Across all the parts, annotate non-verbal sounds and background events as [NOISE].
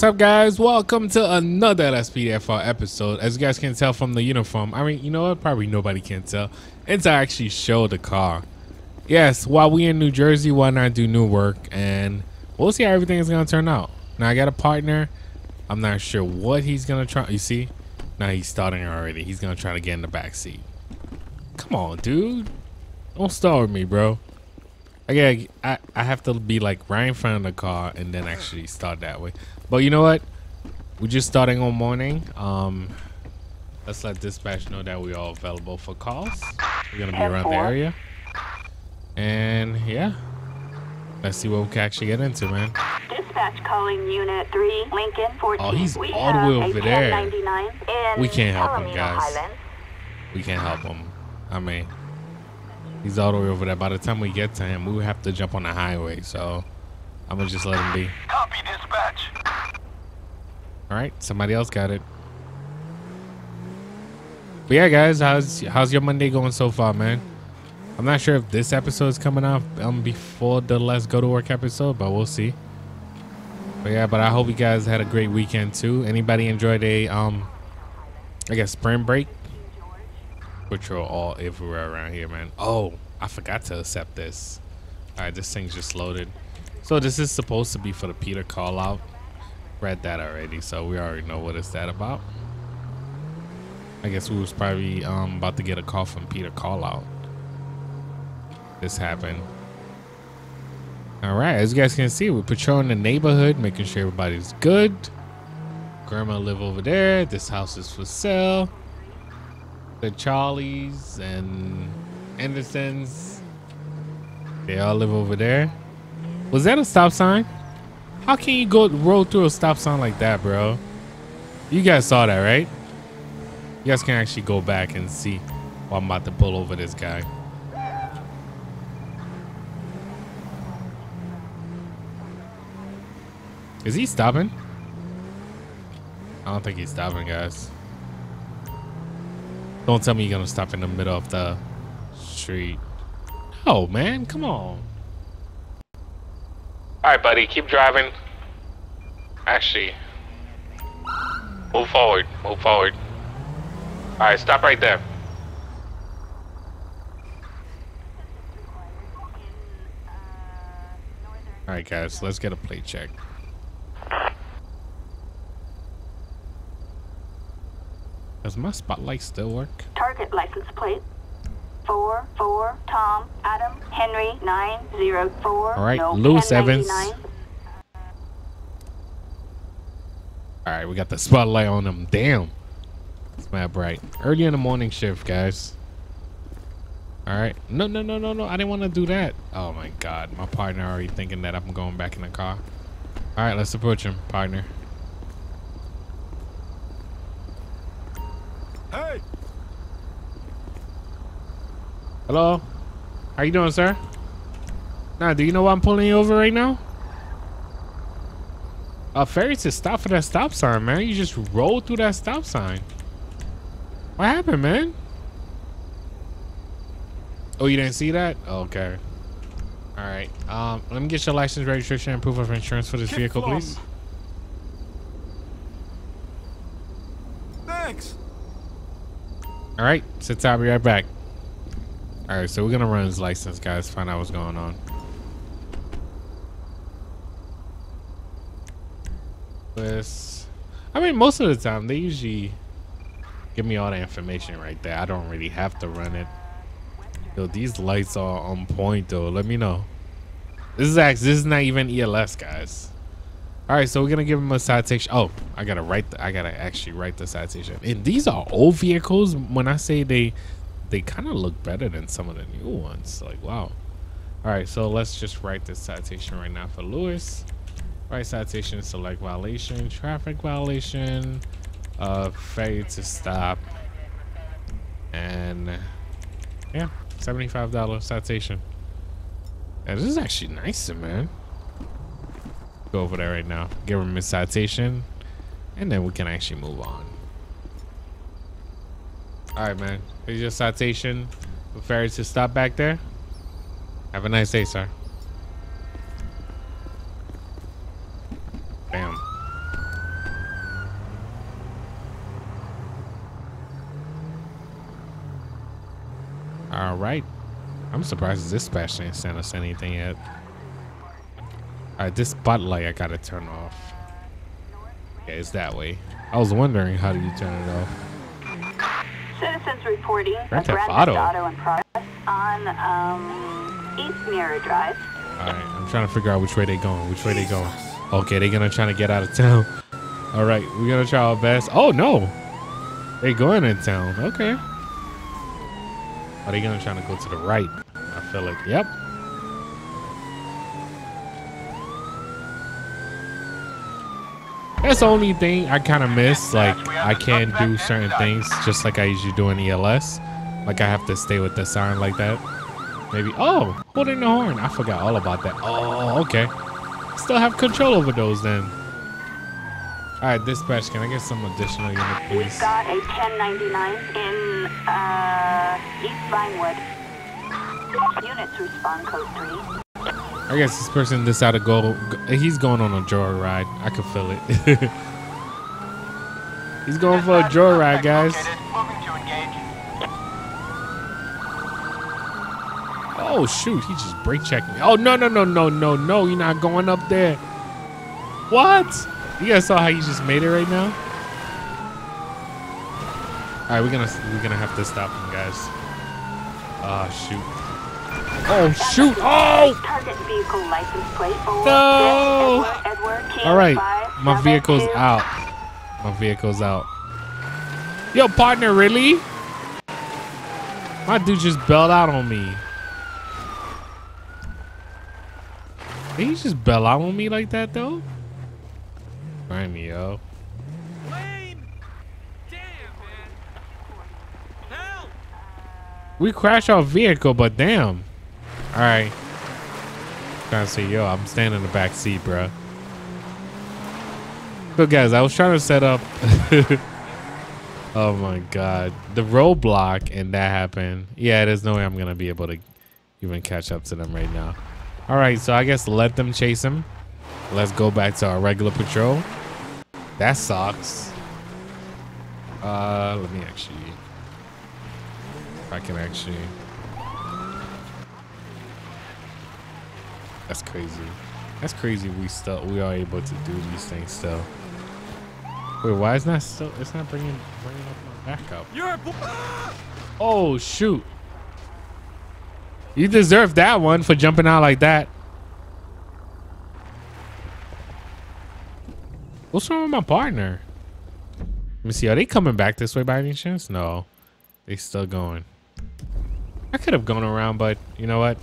What's up, guys? Welcome to another LSPDFR episode. As you guys can tell from the uniform, I mean, you know what? Probably nobody can tell. It's to actually show the car. Yes, while we in New Jersey, why not do Newark? And we'll see how everything is gonna turn out. Now I got a partner. I'm not sure what he's gonna try. You see? Now he's starting already. He's gonna try to get in the back seat. Come on, dude. Don't start with me, bro. I gotta, I, I have to be like right in front of the car and then actually start that way. But you know what? We're just starting on morning. Um, let's let dispatch know that we're all available for calls. We're gonna be around the area. And yeah, let's see what we can actually get into, man. Dispatch calling Unit 3, Lincoln 14. Oh, he's we all the way over there. 1099 in We can't help him, guys. Highlands. We can't help him. I mean, he's all the way over there. By the time we get to him, we would have to jump on the highway. So I'm gonna just let him be. Copy dispatch. All right, somebody else got it. But yeah, guys, how's how's your Monday going so far, man? I'm not sure if this episode is coming out um before the Let's Go to Work episode, but we'll see. But yeah, but I hope you guys had a great weekend too. Anybody enjoyed a um, I guess spring break? Patrol all everywhere around here, man. Oh, I forgot to accept this. All right, this thing's just loaded. So this is supposed to be for the Peter call out read that already, so we already know what is that about. I guess we was probably um, about to get a call from Peter call out. This happened. All right, as you guys can see, we're patrolling the neighborhood, making sure everybody's good. Grandma live over there. This house is for sale. The Charlies and Andersons, they all live over there. Was that a stop sign? How can you go roll through a stop sign like that, bro? You guys saw that, right? You guys can actually go back and see I'm about to pull over this guy. Is he stopping? I don't think he's stopping, guys. Don't tell me you're gonna stop in the middle of the street. Oh man, come on. All right, buddy, keep driving. Actually, move forward, move forward. All right, stop right there. All right, guys, let's get a plate check. Does my spotlight still work? Target license plate 4 4 Tom Adam Henry 904. All right, no Lewis Evans. All right, we got the spotlight on him. Damn. It's mad bright. Early in the morning shift, guys. All right. No, no, no, no, no. I didn't want to do that. Oh, my God. My partner already thinking that I'm going back in the car. All right, let's approach him, partner. Hey, Hello? How you doing, sir? Nah, do you know why I'm pulling you over right now? A ferry to stop for that stop sign, man. You just rolled through that stop sign. What happened, man? Oh, you didn't see that? Oh, okay. All right. Um, let me get your license, registration, and proof of insurance for this vehicle, please. thanks. All right. Tight. I'll be right back. All right. So we're gonna run his license, guys. Find out what's going on. This. I mean, most of the time they usually give me all the information right there. I don't really have to run it. Yo, these lights are on point though. Let me know. This is actually this is not even ELS, guys. All right, so we're gonna give him a citation. Oh, I gotta write. The, I gotta actually write the citation. And these are old vehicles. When I say they, they kind of look better than some of the new ones. Like wow. All right, so let's just write this citation right now for Lewis. Write citation, select violation, traffic violation, uh, failure to stop, and yeah, seventy-five dollar citation. Yeah, this is actually nicer, man. Go over there right now, give him his citation, and then we can actually move on. All right, man. Here's your citation. For failure to stop back there. Have a nice day, sir. Bam. All right. I'm surprised this dispatch ain't sent us anything yet. All right, this spotlight I gotta turn off. Yeah, it's that way. I was wondering how do you turn it off? Citizens reporting a Grand Theft Auto. Auto in progress on um, East Mirror Drive. All right, I'm trying to figure out which way they're going. Which way they going? Okay, they're gonna try to get out of town. [LAUGHS] All right, we're gonna try our best. Oh no, they're going in town. Okay. Are they gonna try to go to the right? I feel like, yep. That's the only thing I kind of miss. Like, I can't do certain things just like I usually do in ELS. Like, I have to stay with the siren like that. Maybe. Oh, holding the horn. I forgot all about that. Oh, okay. Still have control over those then. All right, dispatch. Can I get some additional unit, We've please? got a 1099 in uh, East Vinewood. Units respond code 3. I guess this person decided to go. He's going on a joyride. I can feel it. [LAUGHS] he's going for a joyride, guys. Oh shoot, he just brake checked me. Oh no no no no no no, you're not going up there. What? You guys saw how you just made it right now? Alright, we're gonna we're gonna have to stop him, guys. Ah shoot. Oh shoot! Oh! Target vehicle license plate for No! Edward, Edward All right, my vehicle's out. My vehicle's out. Yo, partner, really? My dude just bailed out on me. Did he just bail out on me like that, though? Find me, yo. Lane! Damn, man. Help! We crashed our vehicle, but damn. All right. Trying to say, yo, I'm standing in the back seat, bro. So, guys, I was trying to set up. [LAUGHS] oh my god, the roadblock, and that happened. Yeah, there's no way I'm gonna be able to even catch up to them right now. All right, so I guess let them chase him. Let's go back to our regular patrol. That sucks. Uh, let me actually. If I can actually. That's crazy. That's crazy. We still we are able to do these things still. Wait, why is not still? It's not bringing bringing up my backup. You're a bo- ah! Oh shoot! You deserve that one for jumping out like that. What's wrong with my partner? Let me see. Are they coming back this way by any chance? No, they still going. I could have gone around, but you know what?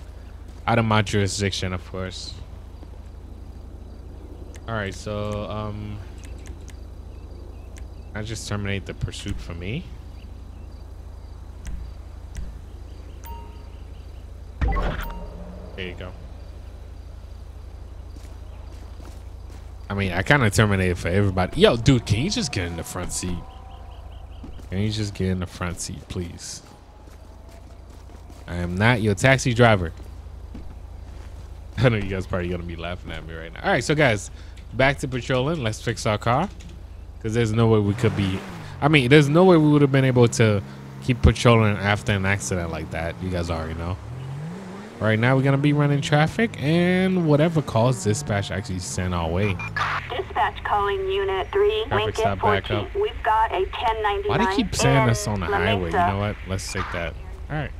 Out of my jurisdiction, of course. All right, so um, I just terminate the pursuit for me. There you go. I mean, I kind of terminated for everybody. Yo, dude, can you just get in the front seat? Can you just get in the front seat, please? I am not your taxi driver. [LAUGHS] I know you guys probably gonna be laughing at me right now. All right, so guys, back to patrolling. Let's fix our car because there's no way we could be. I mean, there's no way we would have been able to keep patrolling after an accident like that. You guys already know. Right now, we're gonna be running traffic and whatever calls dispatch actually sent our way. Dispatch calling Unit 3, Traffic Lincoln stop back 14. saying We've got a 1099 Why they keep saying us on the highway? You know what? Let's take that. All right.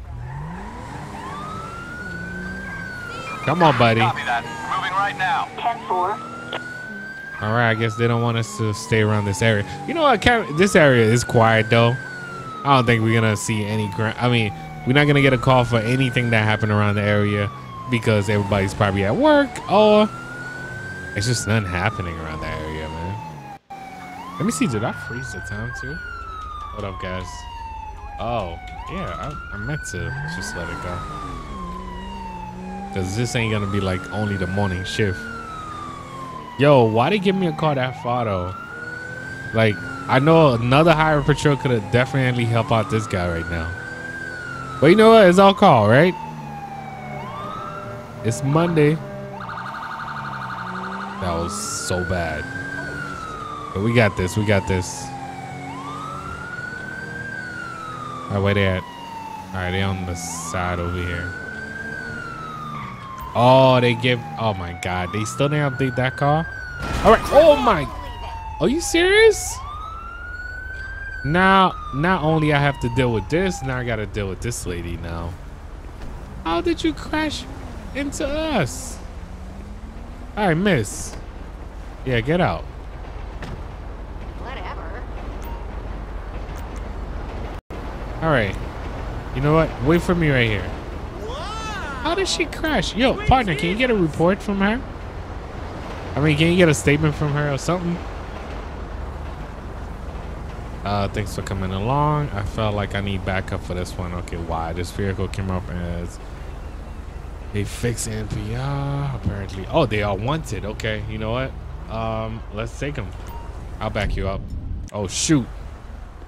Come on, buddy. Copy that. Moving right now. 10-4. All right, I guess they don't want us to stay around this area. You know what? This area is quiet though. I don't think we're gonna see any. I mean, we're not gonna get a call for anything that happened around the area because everybody's probably at work or It's just nothing happening around that area, man. Let me see. Did I freeze the time too? What up, guys? Oh, yeah. I, I meant to just let it go. Cause this ain't gonna be like only the morning shift. Yo, why they give me a car that far though? Like, I know another higher patrol could have definitely helped out this guy right now. But you know what? It's all call, right? It's Monday. That was so bad. But we got this. We got this. All right, where they at? All right, they on the side over here. Oh, they give. Oh my God, they still didn't update that car. All right. Oh my. Are you serious? Now, not only I have to deal with this, now I got to deal with this lady now. How did you crash into us? All right, miss. Yeah, get out. Whatever. All right. You know what? Wait for me right here. Did she crash? Yo, partner, can you get a report from her? I mean, can you get a statement from her or something? Uh, thanks for coming along. I felt like I need backup for this one. Okay, why? This vehicle came up as a fixed NPR, apparently. Oh, they are wanted. Okay, you know what? Um, let's take them. I'll back you up. Oh, shoot.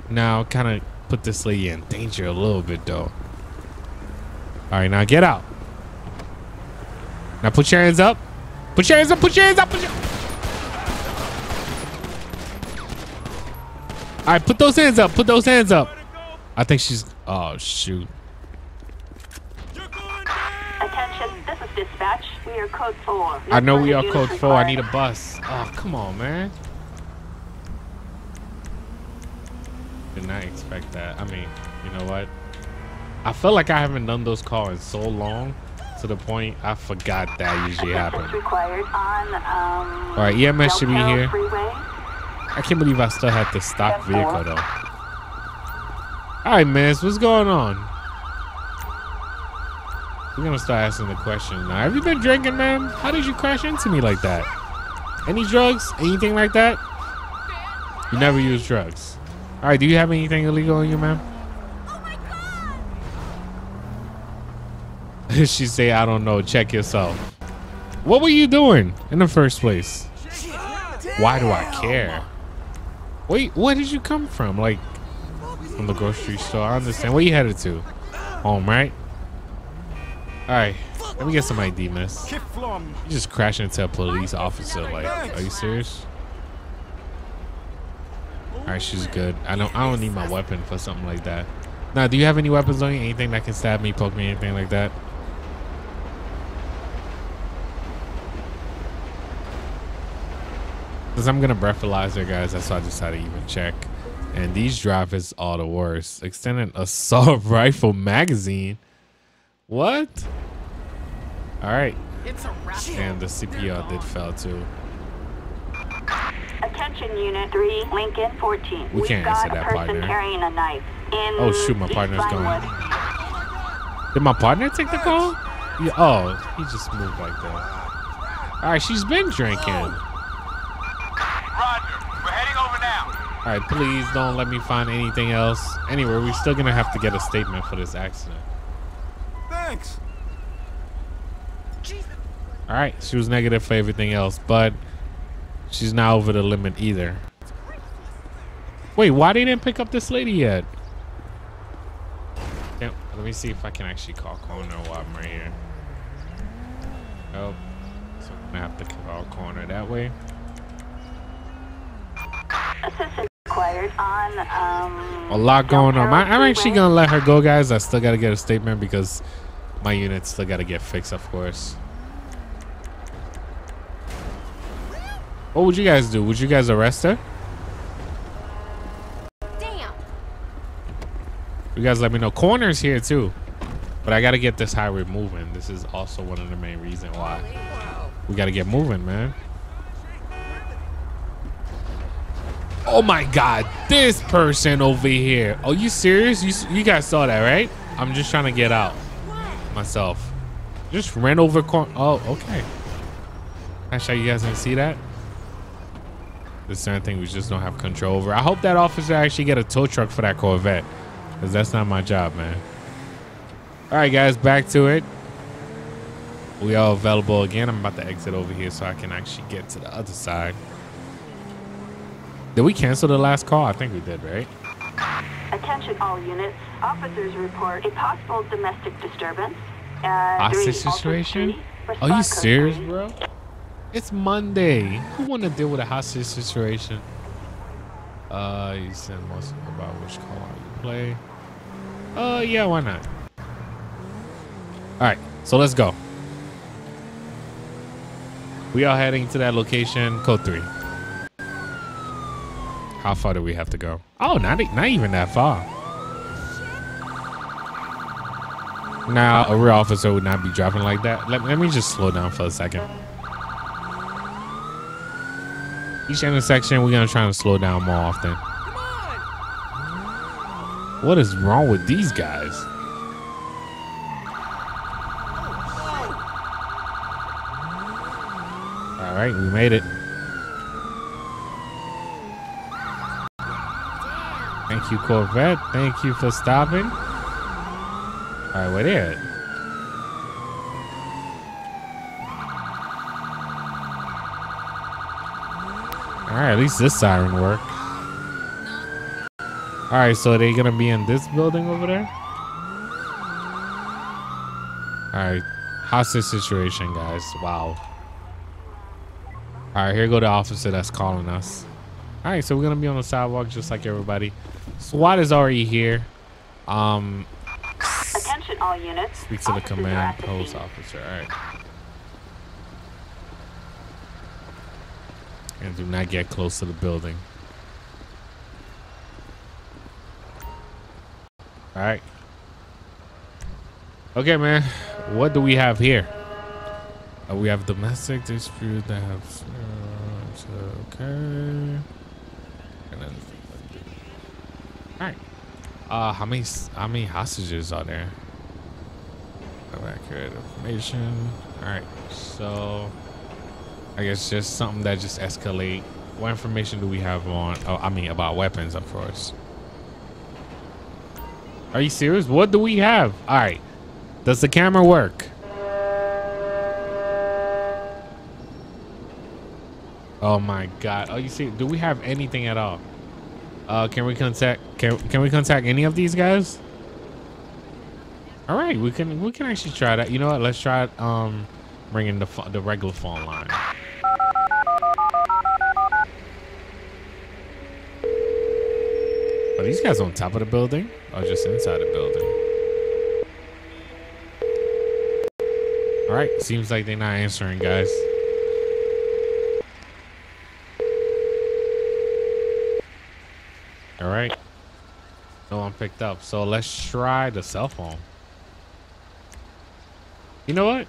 Now, kind of put this lady in danger a little bit, though. All right, now get out. Now put your hands up. Put your hands up. Put your hands up. Put your... All right, put those hands up. Put those hands up. I think she's. Oh shoot. Attention, this is dispatch. We are code 4. I know we are code four. I need a bus. Oh come on, man. Did not expect that. I mean, you know what? I feel like I haven't done those calls in so long, to the point I forgot that usually happens. um... All right, EMS should be here. Freeway. I can't believe I still had the stock vehicle though. All right, miss, what's going on? We're gonna start asking the question now. Have you been drinking, man? How did you crash into me like that? Any drugs? Anything like that? You never use drugs. All right, do you have anything illegal on you, man? [LAUGHS] she say, I don't know. Check yourself. What were you doing in the first place? Why do I care? Wait, where did you come from? Like, from the grocery store? I understand. Where you headed to? Home, right? Alright, let me get some ID, miss. You just crashed into a police officer. Like, are you serious? Alright, she's good. I don't I don't need my weapon for something like that. Now, do you have any weapons on you? Anything that can stab me, poke me, anything like that? Because I'm going to breathalyzer, guys. That's why I decided to even check. And these drivers are the worst. Extended assault [LAUGHS] rifle magazine. What? All right. It's a wrap. And the CPR did fail too. Attention Unit 3, Lincoln 14. We We've can't got answer that, a person partner. carrying a knife in Oh, shoot, my partner's gone. Did my partner take the call? Yeah, oh, he just moved like that. All right, she's been drinking. All Roger. We're heading over now. right, please don't let me find anything else. Anyway, we're still gonna have to get a statement for this accident. Thanks. All right, she was negative for everything else, but she's not over the limit either. Wait, why they didn't pick up this lady yet? Damn, let me see if I can actually call corner while I'm right here. Oh, so I'm gonna have to call corner that way. Assistance required on, um... A lot going on. I, I'm actually gonna let her go, guys. I still gotta get a statement because my unit still gotta get fixed, of course. What would you guys do? Would you guys arrest her? Damn. You guys let me know. Corner's here too. But I gotta get this highway moving. This is also one of the main reasons why. We gotta get moving, man. Oh my god, this person over here. Are you serious? You you guys saw that, right? I'm just trying to get out myself. Just ran over corner. Oh, okay. Actually, you guys didn't see that? There's certain things we just don't have control over. I hope that officer actually get a tow truck for that Corvette. Because that's not my job, man. All right, guys, back to it. We are available again. I'm about to exit over here so I can actually get to the other side. Did we cancel the last call? I think we did, right? Attention all units. Officers report a possible domestic disturbance. Uh, Hostage situation? Are you serious, bro? It's Monday. Who want to deal with a hostage situation? Uh, you said most about which call you play. Uh, yeah, why not? All right, so let's go. We are heading to that location, code three. How far do we have to go? Oh, not not even that far. Now, a real officer would not be driving like that. Let, let me just slow down for a second. Each intersection, we're gonna try to slow down more often. What is wrong with these guys? All right, we made it. Thank you, Corvette. Thank you for stopping. All right, we're there. All right, at least this siren worked. All right, so they gonna be in this building over there? All right, how's hostage situation, guys. Wow. All right, here go the officer that's calling us. All right, so we're gonna be on the sidewalk just like everybody. SWAT is already here. Um, Attention all units. speak to the command post officer. All right. And do not get close to the building. All right. Okay, man. What do we have here? Uh, we have domestic dispute that have. Uh, okay. And then. All right. Uh, how many how many hostages are there? Of accurate information. All right. So, I guess just something that just escalate. What information do we have on? Oh, I mean about weapons, of course. Are you serious? What do we have? All right. Does the camera work? Oh my god. Oh, you see? Do we have anything at all? Uh, can we contact? Can can we contact any of these guys? All right, we can we can actually try that. You know what? Let's try. Um, bringing the the regular phone line. Are these guys on top of the building or just inside the building? All right, seems like they're not answering, guys. All right. No one picked up. So let's try the cell phone. You know what?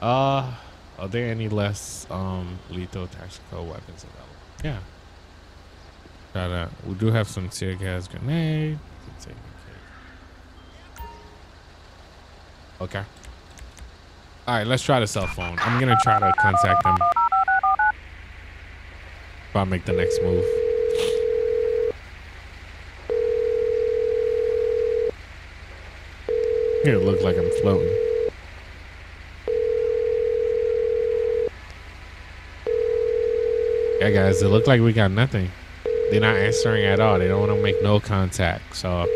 Uh, are there any less um lethal tactical weapons available? Yeah. Try that. We do have some tear gas grenade. Okay. All right, let's try the cell phone. I'm gonna try to contact them. If I make the next move. Here, it looks like I'm floating. Yeah, guys, it looked like we got nothing. They're not answering at all. They don't want to make no contact. So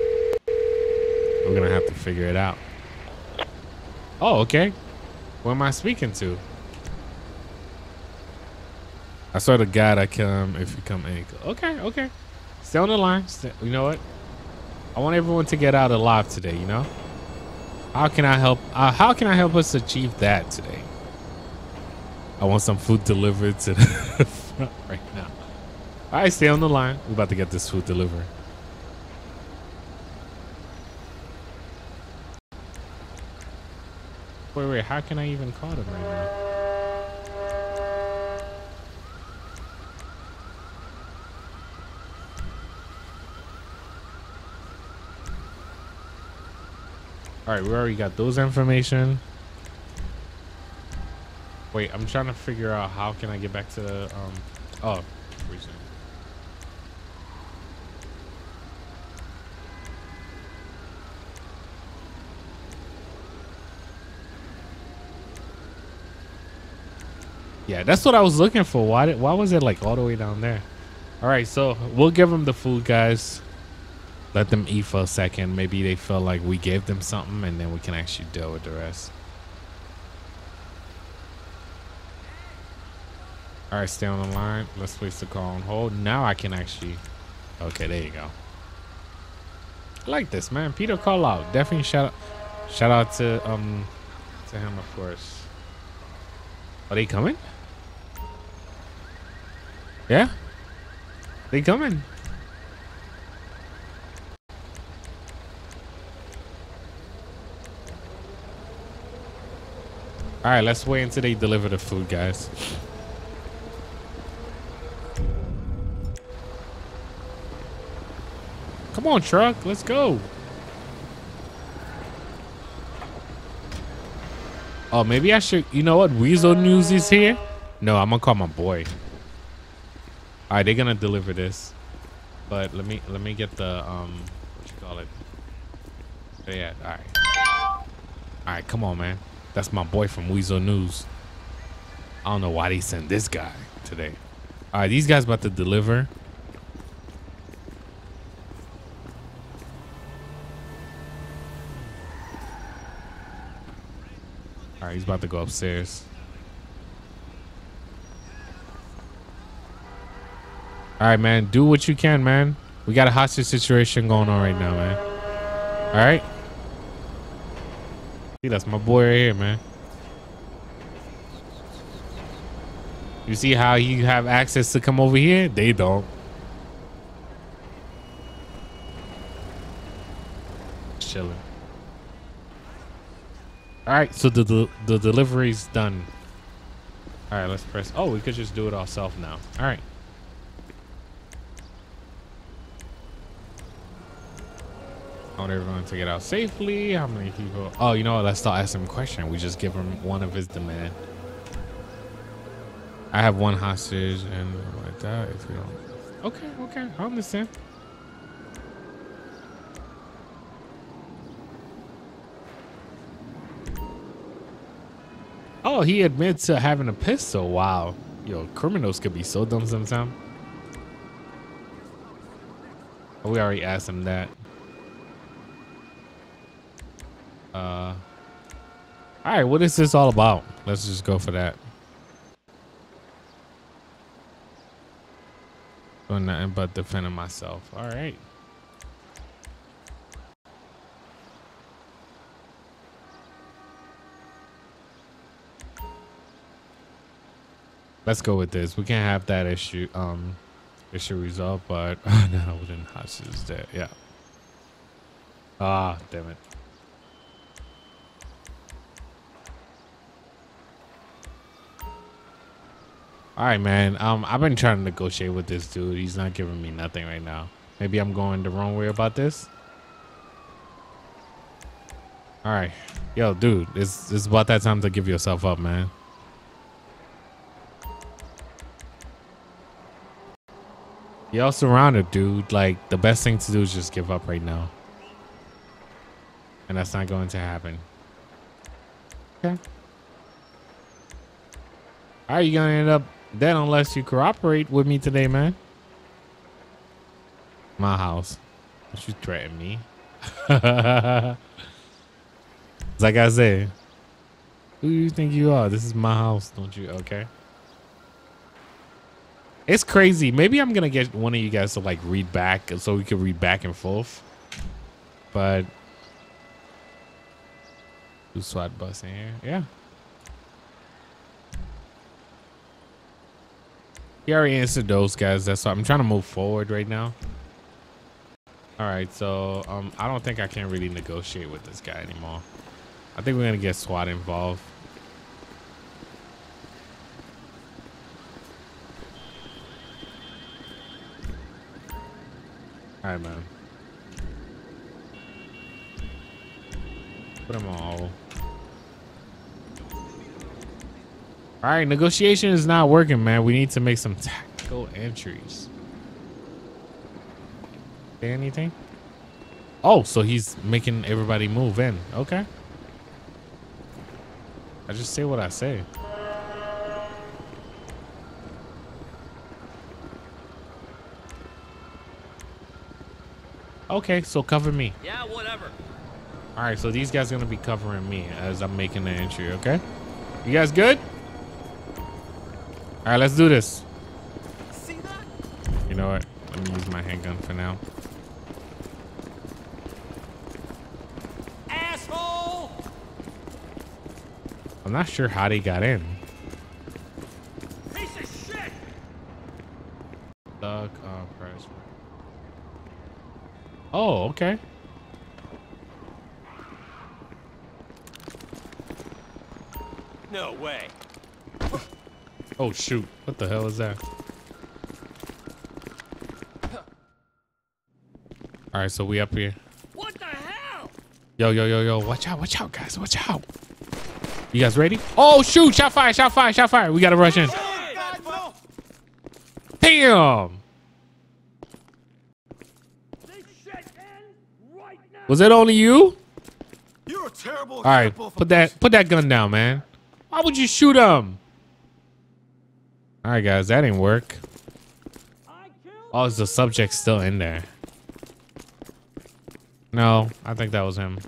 we're going to have to figure it out. Oh, okay. Who am I speaking to? I swear to God, I come if you come in. Okay, okay. Stay on the line. Stay, you know what? I want everyone to get out alive today, you know? How can I help? Uh, how can I help us achieve that today? I want some food delivered to the [LAUGHS] front right now. All right, stay on the line. We're about to get this food delivered. Wait, wait. How can I even call them right now? All right, we already got those information. Wait, I'm trying to figure out how can I get back to the um. Oh. Yeah, that's what I was looking for. Why did why was it like all the way down there? All right, so we'll give them the food, guys. Let them eat for a second. Maybe they feel like we gave them something, and then we can actually deal with the rest. All right, stay on the line. Let's place the call on hold. Now I can actually. Okay, there you go. I like this, man. Peter call out. Definitely shout out, shout out to um to him, of course. Are they coming? Yeah, they coming. All right, let's wait until they deliver the food, guys. Come on, truck. Let's go. Oh, maybe I should. You know what? Weasel News is here. No, I'm gonna call my boy. All right, they're gonna deliver this, but let me let me get the um, what you call it? Yeah. All right. All right, come on, man. That's my boy from Weasel News. I don't know why they sent this guy today. All right, these guys about to deliver. All right, he's about to go upstairs. All right, man. Do what you can, man. We got a hostage situation going on right now, man. All right. See, that's my boy right here, man. You see how you have access to come over here? They don't. Chilling. All right, so the, the the delivery's done. All right, let's press. Oh, we could just do it ourselves now. All right. I want everyone to get out safely. How many people? Oh, you know what? Let's start asking him a question. We just give him one of his demand. I have one hostage and like that. If you don't. Okay, okay, I understand. Oh, he admits to having a pistol. Wow. Yo, criminals could be so dumb sometimes. We already asked him that. Uh, all right, what is this all about? Let's just go for that. Doing nothing but defending myself. All right. Let's go with this. We can't have that issue um issue resolved, but [LAUGHS] no, within hostages there. Yeah. Ah, damn it. All right, man. Um, I've been trying to negotiate with this dude. He's not giving me nothing right now. Maybe I'm going the wrong way about this. All right, yo, dude, it's it's about that time to give yourself up, man. You're surrounded, dude. Like the best thing to do is just give up right now, and that's not going to happen. Okay. How are you gonna end up dead unless you cooperate with me today, man? My house. Don't you threaten me? [LAUGHS] like I said, who do you think you are? This is my house, don't you? Okay. It's crazy. Maybe I'm gonna get one of you guys to like read back so we can read back and forth. But do SWAT bus in here. Yeah. He already answered those guys. That's why I'm trying to move forward right now. All right, so um, I don't think I can really negotiate with this guy anymore. I think we're gonna get SWAT involved. All right, man. Put them all. All right, negotiation is not working, man. We need to make some tactical entries. Say anything? Oh, so he's making everybody move in. Okay. I just say what I say. Okay, so cover me. Yeah, whatever. All right, so these guys are gonna be covering me as I'm making the entry. Okay, you guys good? All right, let's do this. See that? You know what? Let me use my handgun for now. Asshole! I'm not sure how they got in. Piece of shit! Duck, uh. Oh, okay. No way. Oh shoot! What the hell is that? All right, so we up here. What the hell? Yo, yo, yo, yo! Watch out! Watch out, guys! Watch out! You guys ready? Oh shoot! Shot fire! Shot fire! Shot fire! We gotta rush in. God, no! Damn! This shit ends right now! Was it only you? You're a terrible All right, put that put that gun down, man. Why would you shoot him? All right, guys, that didn't work. Oh, is the subject still in there? No, I think that was him.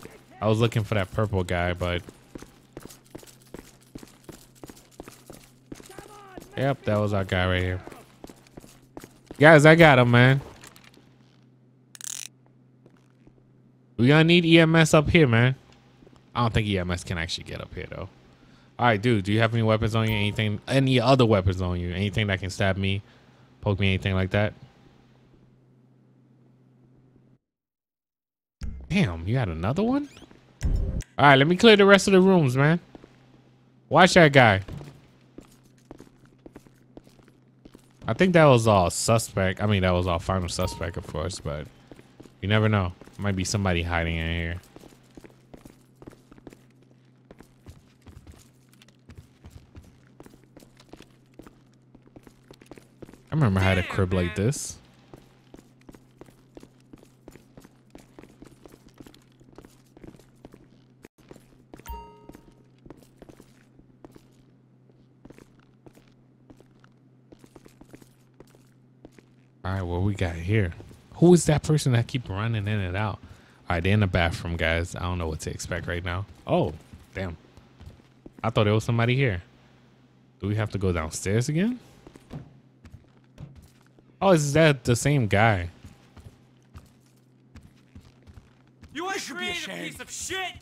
I was looking for that purple guy, but yep, that was our guy right here. Guys, I got him, man. We gonna need EMS up here, man. I don't think EMS can actually get up here though. All right, dude. Do you have any weapons on you? Anything? Any other weapons on you? Anything that can stab me, poke me, anything like that? Damn, you had another one? All right, let me clear the rest of the rooms, man. Watch that guy. I think that was all suspect. I mean, that was all final suspect, of course, but you never know. Might be somebody hiding in here. I remember I had a crib like this. All right, what we got here? Who is that person that keep running in and out? All right, they're in the bathroom, guys. I don't know what to expect right now. Oh, damn. I thought there was somebody here. Do we have to go downstairs again? Oh, is that the same guy? You ain't created a piece of shit!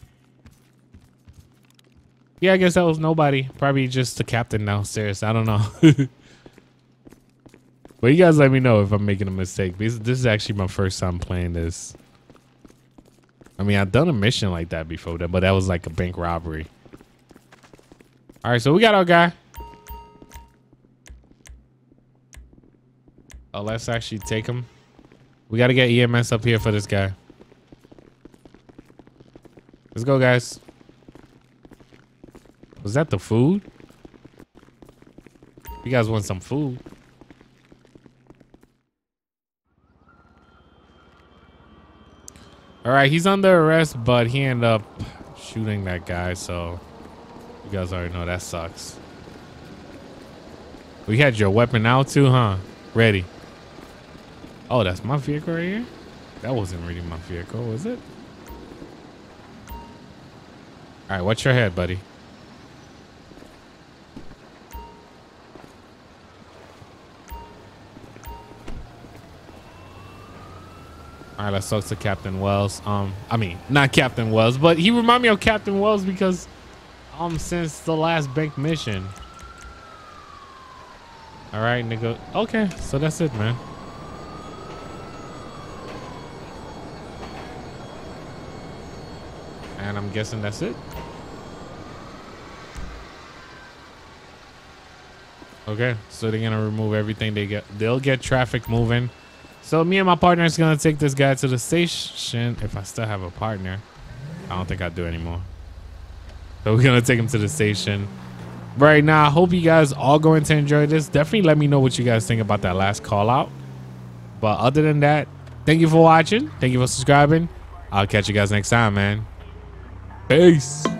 Yeah, I guess that was nobody. Probably just the captain downstairs. I don't know. [LAUGHS] but you guys let me know if I'm making a mistake. This, this is actually my first time playing this. I mean, I've done a mission like that before, but that was like a bank robbery. All right, so we got our guy. Oh, let's actually take him. We got to get EMS up here for this guy. Let's go, guys. Was that the food? You guys want some food? All right, he's under arrest, but he ended up shooting that guy, so you guys already know that sucks. We had your weapon out too, huh? Ready. Oh, that's my vehicle right here? That wasn't really my vehicle, was it? All right, watch your head, buddy. All right, let's talk to Captain Wells. Um, I mean, not Captain Wells, but he reminded me of Captain Wells because, um, since the last bank mission. All right, nigga. Okay, so that's it, man. And I'm guessing that's it. Okay, so they're gonna remove everything they get. They'll get traffic moving. So me and my partner is gonna take this guy to the station. If I still have a partner, I don't think I do anymore. So we're gonna take him to the station. right now, I hope you guys all going to enjoy this. Definitely let me know what you guys think about that last call out. But other than that, thank you for watching. Thank you for subscribing. I'll catch you guys next time, man. Peace.